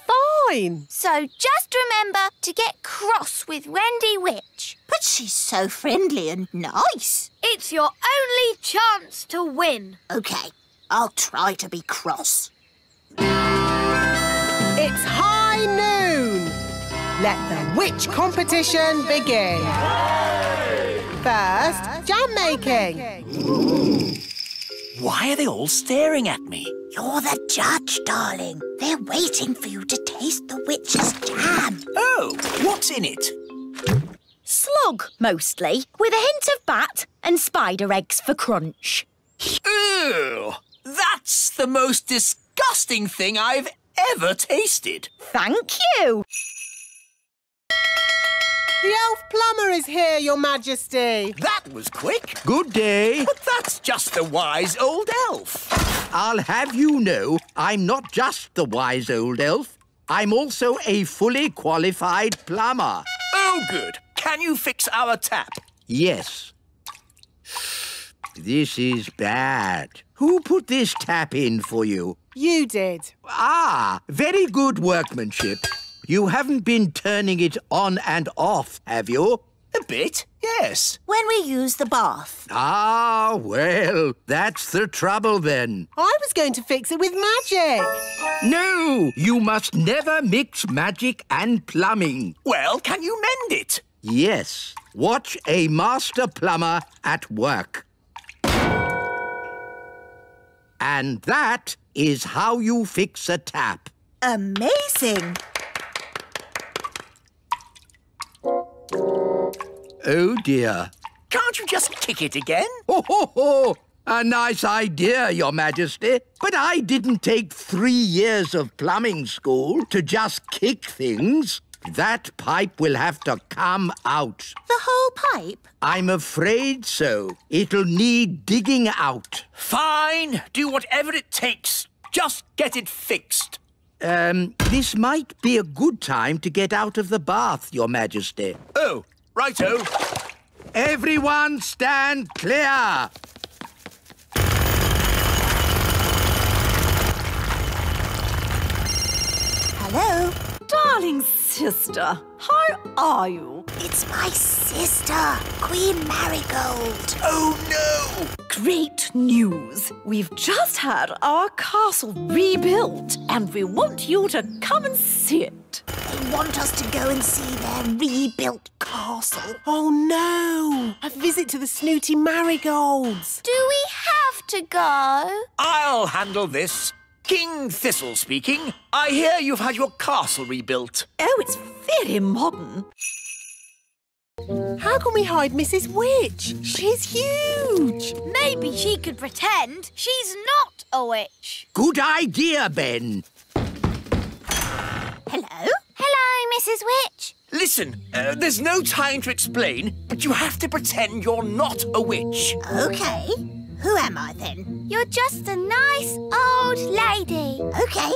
fine. So just remember to get cross with Wendy Witch. But she's so friendly and nice. It's your only chance to win. OK, I'll try to be cross. It's high noon. Let the witch competition begin. First, jam making. Why are they all staring at me? You're the judge, darling. They're waiting for you to taste the witch's jam. Oh, what's in it? Slug, mostly, with a hint of bat and spider eggs for crunch. Ew! That's the most disgusting thing I've ever tasted. Thank you. The elf plumber is here, Your Majesty. That was quick. Good day. But that's just the wise old elf. I'll have you know I'm not just the wise old elf. I'm also a fully qualified plumber. Oh, good. Can you fix our tap? Yes. This is bad. Who put this tap in for you? You did. Ah, very good workmanship. You haven't been turning it on and off, have you? A bit, yes. When we use the bath. Ah, well, that's the trouble then. I was going to fix it with magic. No, you must never mix magic and plumbing. Well, can you mend it? Yes. Watch a master plumber at work. And that is how you fix a tap. Amazing. Oh dear. Can't you just kick it again? Ho, ho, ho! A nice idea, Your Majesty. But I didn't take three years of plumbing school to just kick things. That pipe will have to come out. The whole pipe? I'm afraid so. It'll need digging out. Fine. Do whatever it takes. Just get it fixed. Um, this might be a good time to get out of the bath, Your Majesty. Oh, righto. Everyone stand clear. Hello? Darling sister, how are you? It's my sister, Queen Marigold. Oh, no! Great news! We've just had our castle rebuilt and we want you to come and see it. They want us to go and see their rebuilt castle. Oh no! A visit to the snooty marigolds. Do we have to go? I'll handle this. King Thistle speaking. I hear you've had your castle rebuilt. Oh, it's very modern. How can we hide Mrs. Witch? She's huge. Maybe she could pretend she's not a witch. Good idea, Ben. Hello? Hello, Mrs. Witch. Listen, uh, there's no time to explain, but you have to pretend you're not a witch. OK. Who am I then? You're just a nice old lady. OK.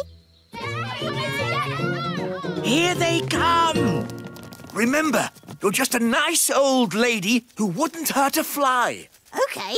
Here they come. Remember, you're just a nice old lady who wouldn't hurt a fly. OK.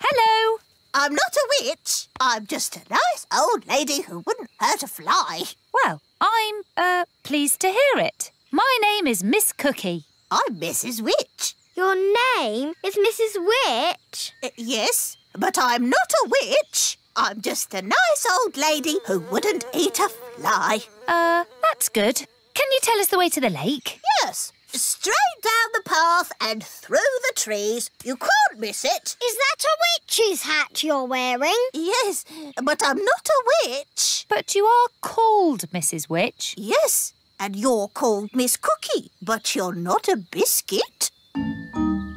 Hello. I'm not a witch. I'm just a nice old lady who wouldn't hurt a fly. Well, I'm, uh, pleased to hear it. My name is Miss Cookie. I'm Mrs. Witch. Your name is Mrs. Witch? Uh, yes, but I'm not a witch. I'm just a nice old lady who wouldn't eat a fly. Uh, that's good. Can you tell us the way to the lake? Yes, straight down the path and through the trees. You can't miss it. Is that a witch's hat you're wearing? Yes, but I'm not a witch. But you are called Mrs. Witch. Yes, and you're called Miss Cookie, but you're not a biscuit.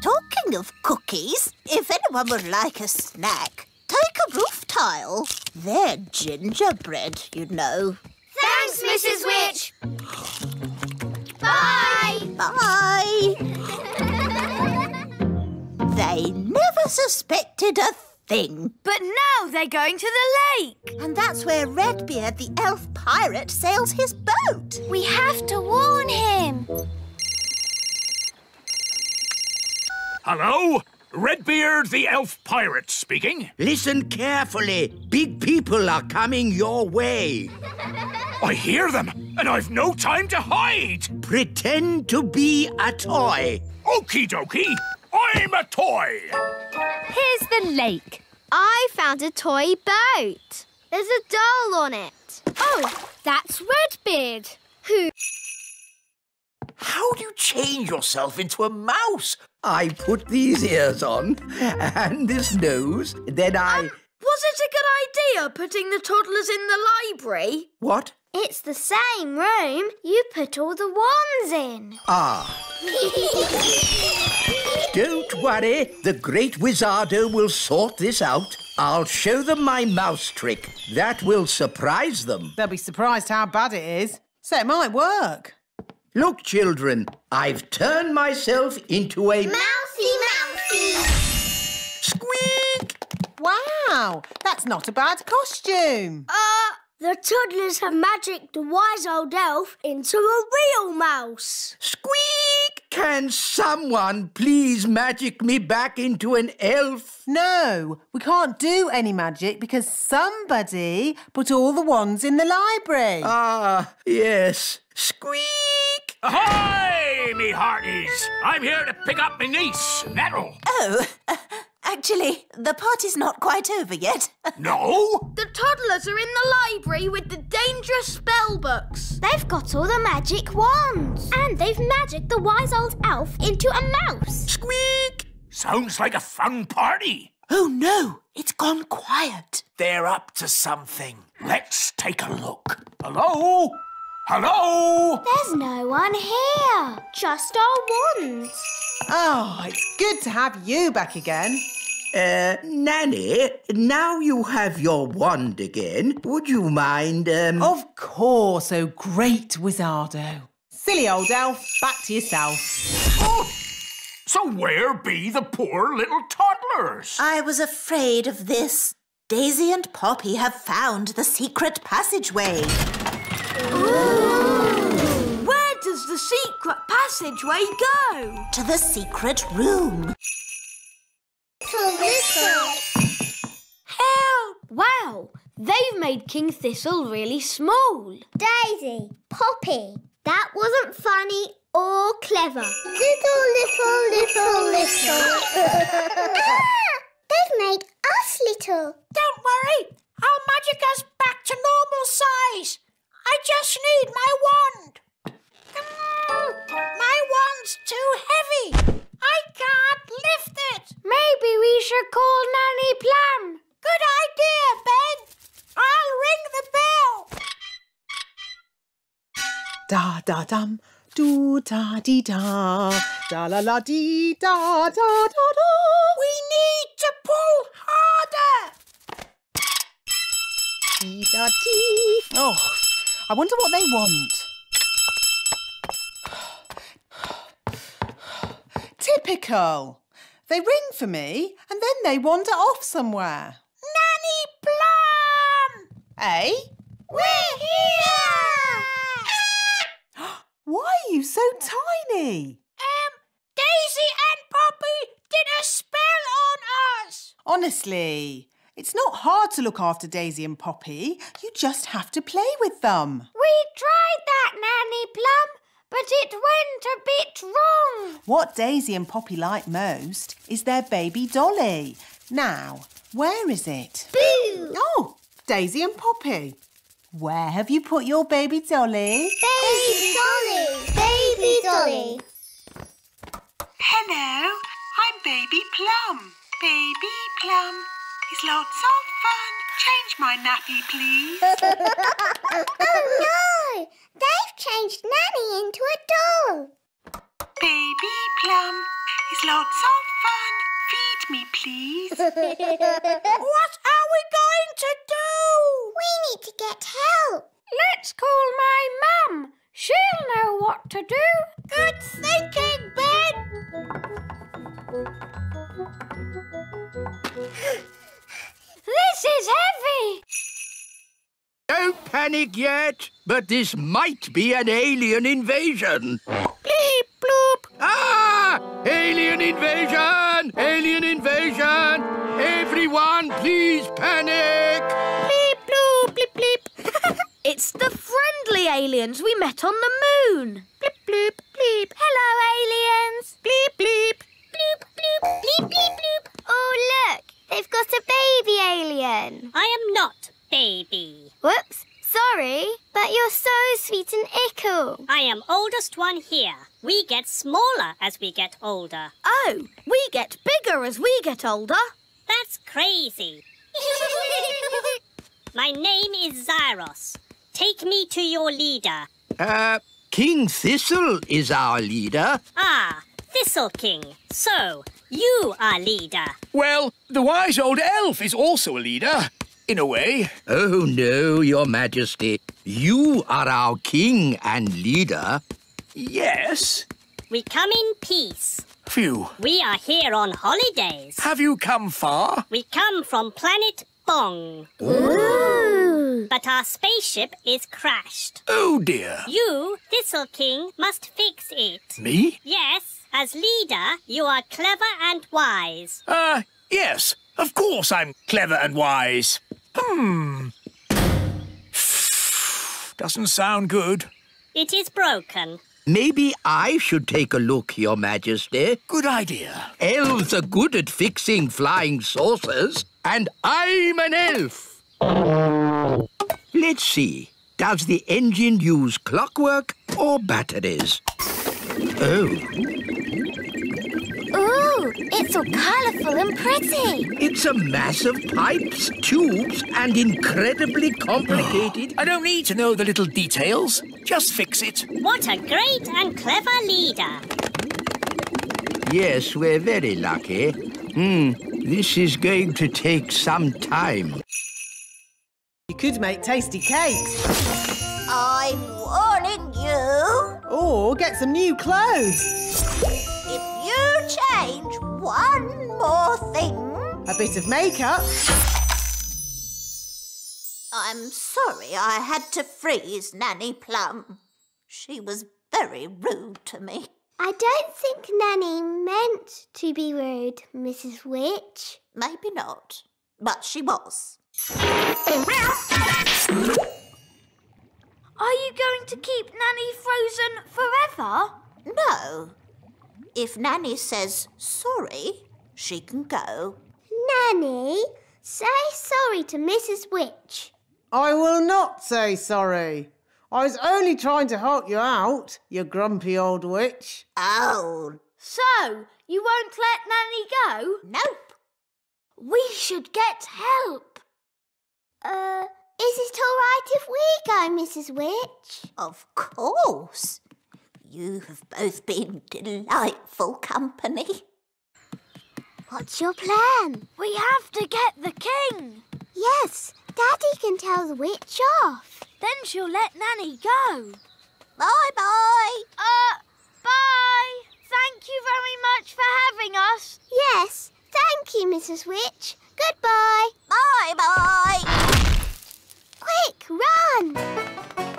Talking of cookies, if anyone would like a snack, take a roof tile. They're gingerbread, you know. Thanks, Mrs. Witch. Bye. Bye. *laughs* they never suspected a thing. But now they're going to the lake. And that's where Redbeard, the elf pirate, sails his boat. We have to warn him. Hello? Redbeard the elf pirate speaking. Listen carefully. Big people are coming your way. *laughs* I hear them, and I've no time to hide. Pretend to be a toy. Okie dokie, I'm a toy. Here's the lake. I found a toy boat. There's a doll on it. Oh, that's Redbeard. Who? How do you change yourself into a mouse? I put these ears on *laughs* and this nose, then I. Um, was it a good idea putting the toddlers in the library? What? It's the same room you put all the wands in. Ah. *laughs* Don't worry, the great Wizardo will sort this out. I'll show them my mouse trick. That will surprise them. They'll be surprised how bad it is. So it might work. Look, children, I've turned myself into a. Mousy, mousy. Squeak! Wow, that's not a bad costume. Uh, the toddlers have magicked the wise old elf into a real mouse. Squeak! Can someone please magic me back into an elf? No, we can't do any magic because somebody put all the wands in the library. Ah, yes. Squeak! Ahoy, me hearties! I'm here to pick up my niece, Nettle. Oh, uh, *laughs* actually, the party's not quite over yet. *laughs* No? The toddlers are in the library with the dangerous spell books. They've got all the magic wands. And they've magicked the wise old elf into a mouse. Squeak! Sounds like a fun party. Oh no, it's gone quiet. They're up to something. Let's take a look. Hello? Hello? There's no one here. Just our wands. Oh, it's good to have you back again. Uh, Nanny, now you have your wand again, would you mind, um... Of course, oh great Wizardo. Silly old elf, back to yourself. Oh, so where be the poor little toddlers? I was afraid of this. Daisy and Poppy have found the secret passageway. Where does the secret passageway go? To the secret room. Help! Wow, they've made King Thistle really small. Daisy, Poppy, that wasn't funny or clever. Little, little, little, little. ah, *laughs* they've made us little. Don't worry, I'll magic us back to normal size. I just need my wand. Mm, my wand's too heavy. I can't lift it. Maybe we should call Nanny Plum. Good idea, Ben. I'll ring the bell. Da da dum, do da dee da, da la la dee da da da da. We need to pull harder. Dee da dee. Oh, I wonder what they want. *sighs* Typical. They ring for me and then they wander off somewhere. Nanny Plum! Eh? We're here! *gasps* Why are you so tiny? Um, Daisy and Poppy did a spell on us. Honestly, it's not hard to look after Daisy and Poppy. You just have to play with them. We tried that, Nanny Plum, but it went a bit wrong. What Daisy and Poppy like most is their baby dolly. Now, where is it? Boo! Oh, Daisy and Poppy. Where have you put your baby dolly? Baby Dolly! Baby Dolly! Hello, I'm Baby Plum. Baby Plum is lots of fun. Change my nappy, please. *laughs* oh no! They've changed Nanny into a doll. Baby Plum is lots of fun. Feed me, please. *laughs* what are we going to do? We need to get help. Let's call my mum. She'll know what to do. Good thinking, Ben. This is heavy. Don't panic yet, but this might be an alien invasion. Bleep bloop. Ah! Alien invasion! Alien invasion! Everyone, please panic! Bleep, bloop, bleep, bleep. *laughs* it's the friendly aliens we met on the moon. Bleep, bloop, bleep. Hello, aliens. Bleep, bleep. Bloop, bloop, bleep, bleep, bloop. Oh, look, they've got a baby alien. I am not baby. Whoops, sorry, but you're so sweet and ickle. I am oldest one here. We get smaller as we get older. Oh, we get bigger as we get older. That's crazy. *laughs* My name is Zyros. Take me to your leader. Uh, King Thistle is our leader. Ah, Thistle King. So, you are leader. Well, the wise old elf is also a leader, in a way. Oh, no, Your Majesty. You are our king and leader. Yes. We come in peace. Phew. We are here on holidays. Have you come far? We come from planet Bong. Ooh. But our spaceship is crashed. Oh, dear. You, Thistle King, must fix it. Me? Yes. As leader, you are clever and wise. Uh, yes. Of course I'm clever and wise. Hmm. *sighs* Doesn't sound good. It is broken. Maybe I should take a look, Your Majesty. Good idea. Elves are good at fixing flying saucers, and I'm an elf. Let's see. Does the engine use clockwork or batteries? Oh, Ooh, it's all colourful and pretty. it's a mass of pipes, tubes, and incredibly complicated. *gasps* I don't need to know the little details. Just fix it. What a great and clever leader. yes, we're very lucky. Hmm, this is going to take some time. You could make tasty cakes. I'm warning you. Or get some new clothes. If you change one more thing, A bit of makeup. I'm sorry I had to freeze Nanny Plum. She was very rude to me. I don't think Nanny meant to be rude, Mrs. Witch. Maybe not, but she was. Are you going to keep Nanny frozen forever? No. If Nanny says sorry, she can go. Nanny, say sorry to Mrs. Witch. I will not say sorry. I was only trying to help you out, you grumpy old witch. Oh, So, you won't let Nanny go? nope. We should get help. Uh, is it all right if we go, Mrs. Witch? Of course. You have both been delightful company. What's your plan? We have to get the king. Yes, Daddy can tell the witch off. Then she'll let Nanny go. Bye bye. Uh, bye. Thank you very much for having us. Yes, thank you, Mrs. Witch. Goodbye. Bye bye. Quick, run!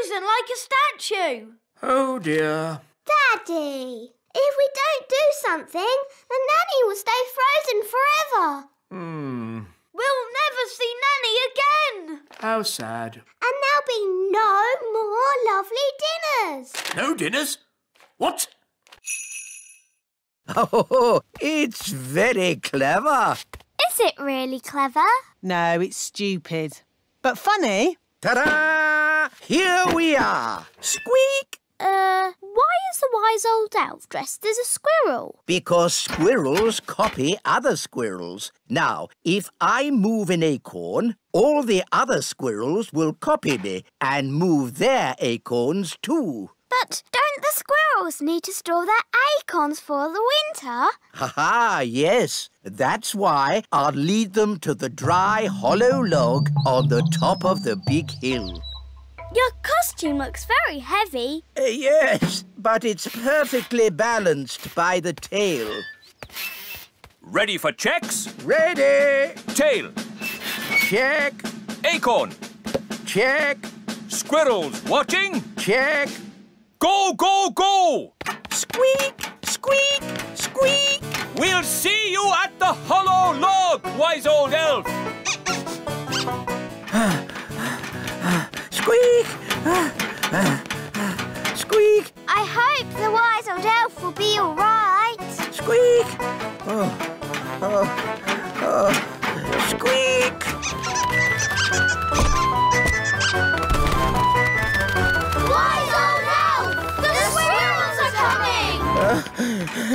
Frozen like a statue. Oh, dear. Daddy! If we don't do something, then Nanny will stay frozen forever. Hmm. We'll never see Nanny again. How sad. And there'll be no more lovely dinners. No dinners? What? *laughs* Oh, it's very clever. Is it really clever? No, it's stupid. But funny. Ta-da! Here we are. Squeak! Uh, why is the wise old elf dressed as a squirrel? Because squirrels copy other squirrels. Now, if I move an acorn, all the other squirrels will copy me and move their acorns too. But don't the squirrels need to store their acorns for the winter? Ha ha, yes. That's why I'll lead them to the dry, hollow log on the top of the big hill. Your costume looks very heavy. Uh, yes, but it's perfectly balanced by the tail. Ready for checks? Ready! Tail. Check. Acorn. Check. Squirrels watching? Check. Go, go, go! Squeak! Squeak! Squeak! We'll see you at the hollow log, wise old elf! Squeak! Squeak! I hope the wise old elf will be all right. Squeak! Oh, oh, oh.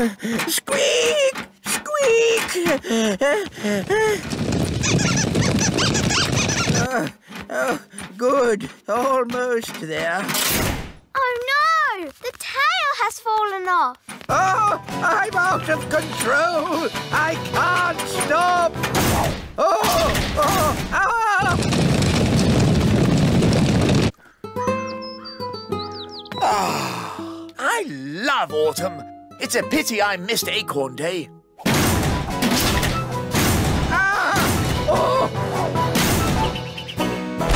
Squeak! Squeak! oh, oh, good. Almost there. Oh no! The tail has fallen off. Oh, I'm out of control. I can't stop. Oh, oh, ah! Ah, I love autumn. It's a pity I missed Acorn Day. Ah!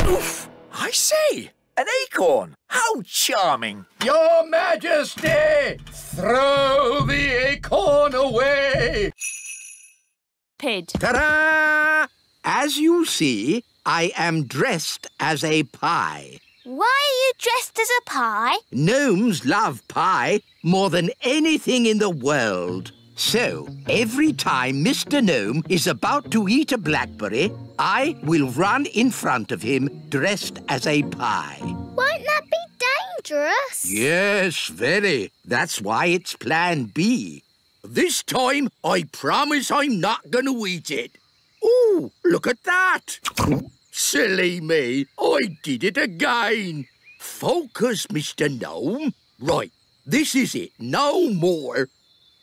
Oof! I say, an acorn. How charming. Your Majesty, throw the acorn away. Pid. Ta-da! As you see, I am dressed as a pie. Why are you dressed as a pie? Gnomes love pie more than anything in the world. So, every time Mr. Gnome is about to eat a blackberry, I will run in front of him dressed as a pie. Won't that be dangerous? Yes, very. That's why it's Plan B. This time, I promise I'm not going to eat it. Ooh, look at that. Silly me, I did it again. Focus, Mr. Gnome. Right, this is it, no more.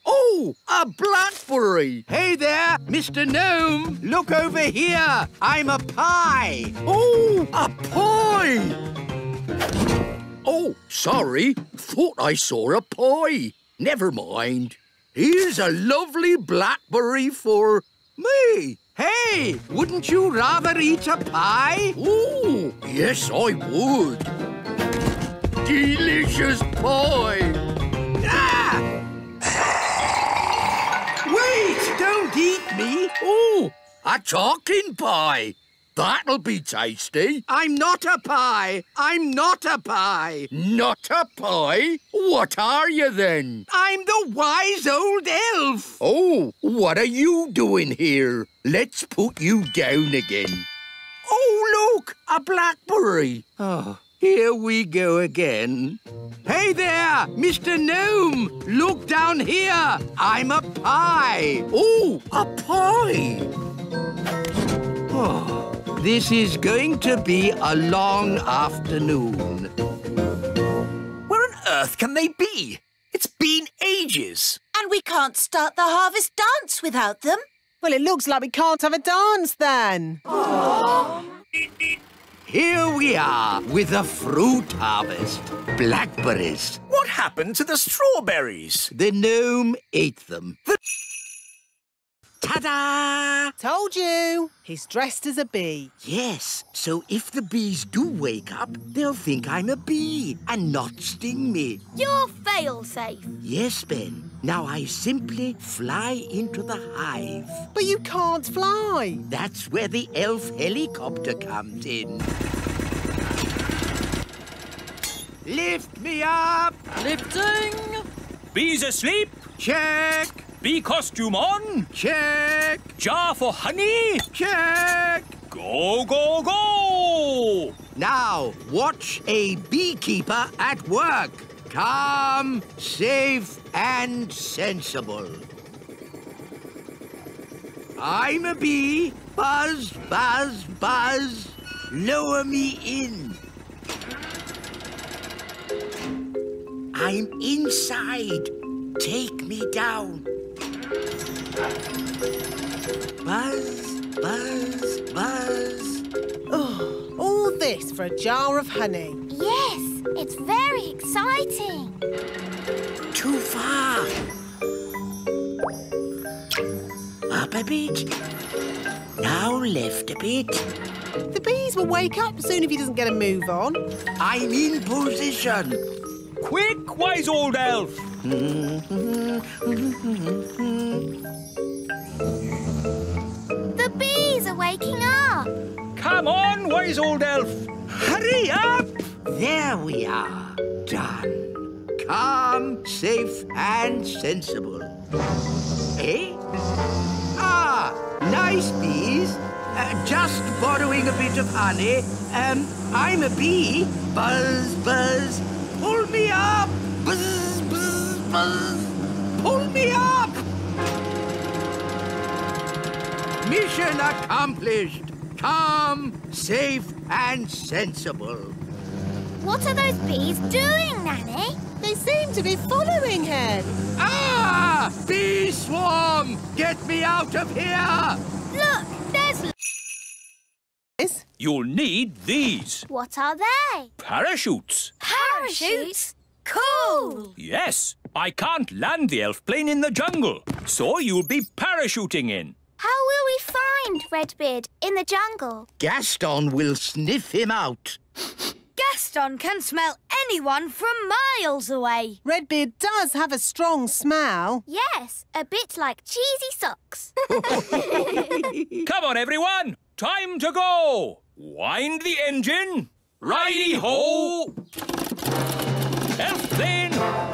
Oh, a blackberry! Hey there, Mr. Gnome! Look over here! I'm a pie! Oh, a pie! Oh, sorry. Thought I saw a pie. Never mind. Here's a lovely blackberry for me. Hey, wouldn't you rather eat a pie? Ooh, yes, I would. Delicious pie. Ah! Wait, don't eat me. Ooh, a talking pie. That'll be tasty. I'm not a pie. I'm not a pie. Not a pie? What are you then? I'm the wise old elf. Oh, what are you doing here? Let's put you down again. Oh, look, a blackberry. Oh, here we go again. Hey there, Mr. Gnome! Look down here! I'm a pie! Oh, a pie! Oh, this is going to be a long afternoon. Where on earth can they be? It's been ages. And we can't start the harvest dance without them. Well, it looks like we can't have a dance then. Here we are with the fruit harvest. Blackberries. What happened to the strawberries? The gnome ate them. Ta-da! Told you. He's dressed as a bee. Yes, so if the bees do wake up, they'll think I'm a bee and not sting me. You're fail-safe. Yes, Ben. Now I simply fly into the hive. But you can't fly. That's where the elf helicopter comes in. Lift me up! Lifting. Bees asleep? Check! Bee costume on? Check! Jar for honey? Check! Go, go, go! Now, watch a beekeeper at work. Calm, safe, and sensible. I'm a bee. Buzz, buzz, buzz. Lower me in. I'm inside. Take me down. Buzz, buzz, buzz. Oh, all this for a jar of honey? Yes, it's very exciting. Too far. Up a bit. Now left a bit. The bees will wake up soon if he doesn't get a move on. I'm in position. Quick, wise old elf! *laughs* waking up. Come on, wise old elf! Hurry up! There we are. Done. Calm, safe, and sensible. Eh? Ah, nice bees. Uh, just borrowing a bit of honey. Um, I'm a bee. Buzz, buzz. Pull me up. Buzz, buzz, buzz. Pull me up. Mission accomplished. Calm, safe, and sensible. What are those bees doing, Nanny? They seem to be following him. Ah! Bee swarm! Get me out of here! Look, there's... You'll need these What are they? parachutes. Parachutes? Cool! Yes, I can't land the elf plane in the jungle, so you'll be parachuting in. How will we find Redbeard in the jungle? Gaston will sniff him out. *laughs* Gaston can smell anyone from miles away. Redbeard does have a strong smell. Yes, a bit like cheesy socks. *laughs* Come on, everyone! Time to go! Wind the engine! Righty ho! Elf plane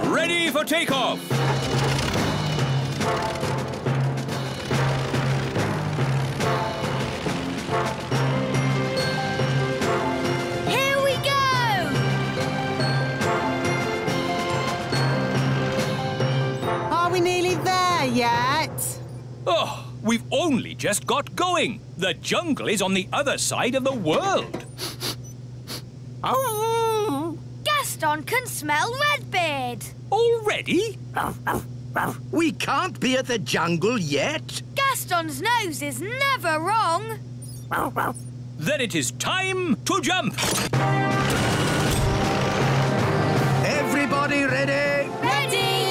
ready for takeoff! We've only just got going. The jungle is on the other side of the world. oh! *laughs* Gaston can smell Redbeard. Already? We can't be at the jungle yet. Gaston's nose is never wrong. Then it is time to jump. Everybody ready? Ready!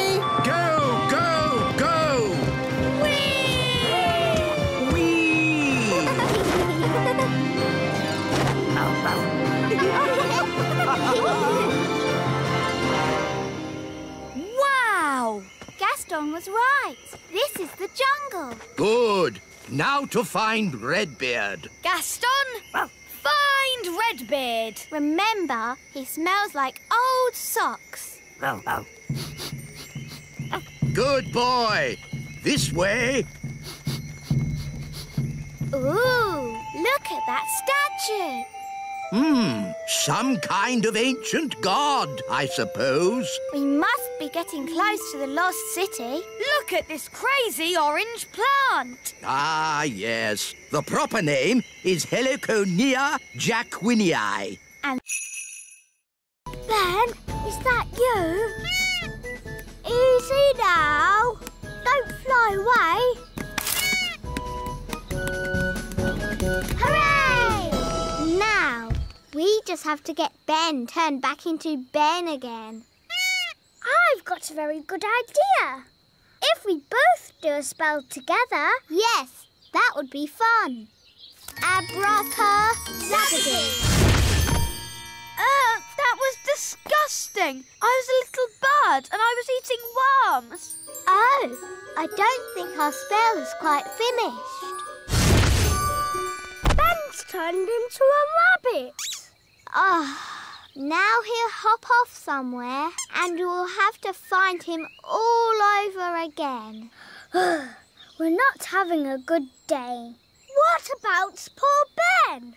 Gaston was right. This is the jungle. Good. Now to find Redbeard. Gaston, find Redbeard. Remember, he smells like old socks. Good boy. This way. Ooh, look at that statue. Hmm, some kind of ancient god, I suppose. We must be getting close to the lost city. Look at this crazy orange plant. Ah, yes. The proper name is Heliconia jacquinii. And Ben, is that you? Easy now. Don't fly away. We just have to get Ben turned back into Ben again. I've got a very good idea. If we both do a spell together. Yes, that would be fun. Abracadabra. Uh, that was disgusting. I was a little bird and I was eating worms. Oh, I don't think our spell is quite finished. Ben's turned into a rabbit. Ah, now he'll hop off somewhere and we'll have to find him all over again. *sighs* We're not having a good day. What about poor Ben?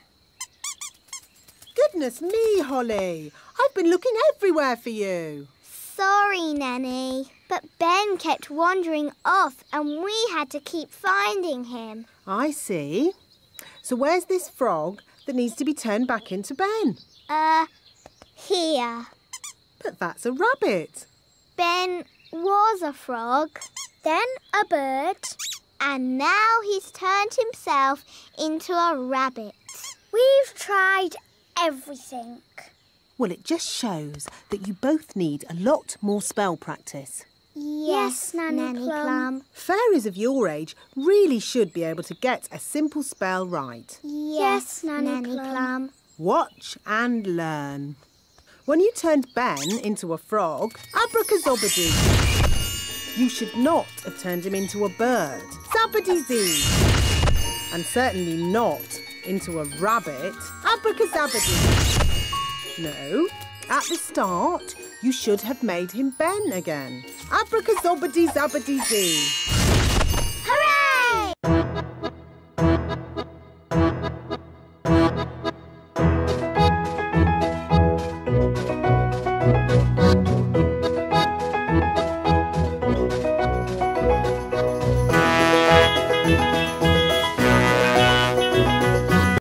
Goodness me, Holly. I've been looking everywhere for you. Sorry, Nanny, but Ben kept wandering off and we had to keep finding him. I see. So where's this frog that needs to be turned back into Ben? Uh, here. But that's a rabbit. Ben was a frog, then a bird, and now he's turned himself into a rabbit. We've tried everything. Well, it just shows that you both need a lot more spell practice. Yes, Nanny, Plum. Fairies of your age really should be able to get a simple spell right. Yes, Nanny, Plum. Watch and learn. When you turned Ben into a frog, abracazobadoo. You should not have turned him into a bird, zabbadee And certainly not into a rabbit, abracazabadoo. No, at the start, you should have made him Ben again. Abracazobadee zabbadee